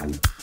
and